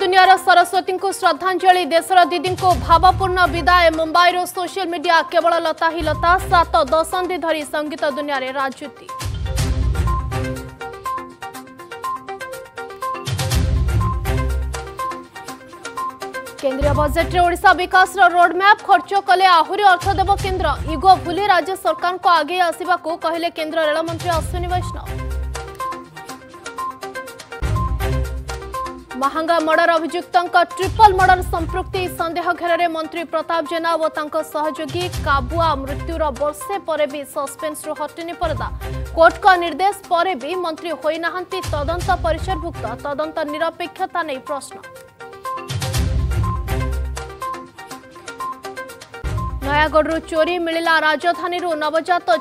દુનિયા રા સરસ્વતી કો શ્રદ્ધાંજલિ દેશર દીદી કો ભાવપૂર્ણ વિદાય મુંબઈ રો સોશિયલ મીડિયા કેવળ લતા હી લતા સાત દસન દે ધરી સંગીત દુનિયા રે રાજ્યોતિ કેન્દ્ર બજેટ રે ઓડિશા વિકાસ રો રોડમેપ ખર્જો કલે આહુર અર્થ દેવ કેન્દ્ર ઈગો ભૂલી રાજ્ય સરકાર કો આગે આસીવા કો કહીલે કેન્દ્ર રેલ મંત્રી અશ્વિન વાસન महांगा मर्डर अभियुक्त ट्रिपल मर्डर सम्पृक्ति सन्देह घेर मन्त्री प्रताप काबुआ मृत्युर वर्षे परे कोर्ट का परदा कोर्टको निर्देशी मन्त्री हो तद परिसरभुक्त तदन्त निरपेक्षता नै प्रश्न আগরো চোরি মিলিলা রাজধানীৰ নবজাত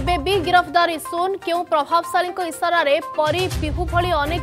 এবে বি গ্ৰাফদாரி সোন কিউ প্ৰভাৱশালীক ইশাৰাৰে পৰি পিহুফলি अनेक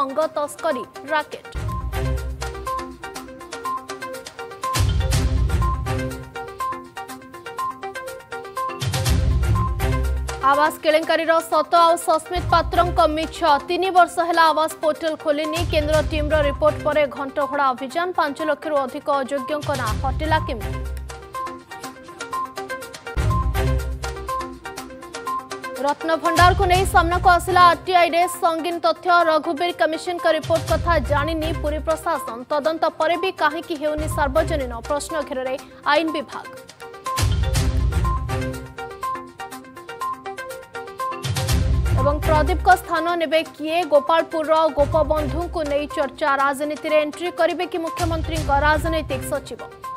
অংগ তस्करी ৰাকেট আৱাজ কেলেং ការ িৰ শত আৰু সস্মিত पात्रক মিছ ৩ বছৰ হলা আৱাজ পৰ্টেল খুলি নি কেন্দ্ৰ টিমৰ ৰিপৰ্ট পৰে ঘণ্ট හොড়া অভিযান 5 লাখৰ অধিক অযোগ্যক না হটিলা কিম रत्न नहीं नै को आसला ने संगीन तथ्य रघुबीर का रिपोर्ट कथा जानी पुरी प्रशासन तदंत पर कहीं सर्वजनीन प्रश्न घेरा आइन विभाग प्रदीपको स्थान ने को नहीं चर्चा राजनीति करे कि मुख्यमंत्री राजनैतिक सचिव